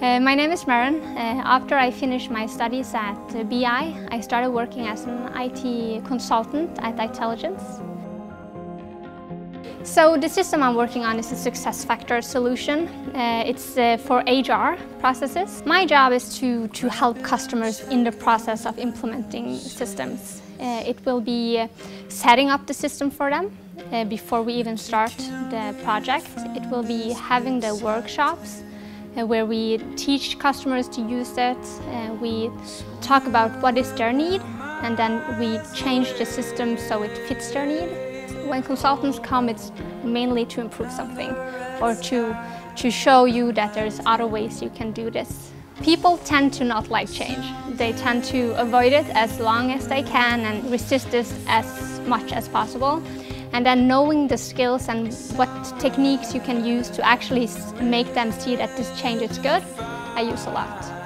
Uh, my name is Maren. Uh, after I finished my studies at BI, I started working as an IT consultant at Intelligence. So the system I'm working on is a SuccessFactors solution. Uh, it's uh, for HR processes. My job is to, to help customers in the process of implementing systems. Uh, it will be uh, setting up the system for them uh, before we even start the project. It will be having the workshops where we teach customers to use it. Uh, we talk about what is their need and then we change the system so it fits their need. When consultants come, it's mainly to improve something or to, to show you that there's other ways you can do this. People tend to not like change. They tend to avoid it as long as they can and resist this as much as possible. And then knowing the skills and what techniques you can use to actually make them see that this change is good, I use a lot.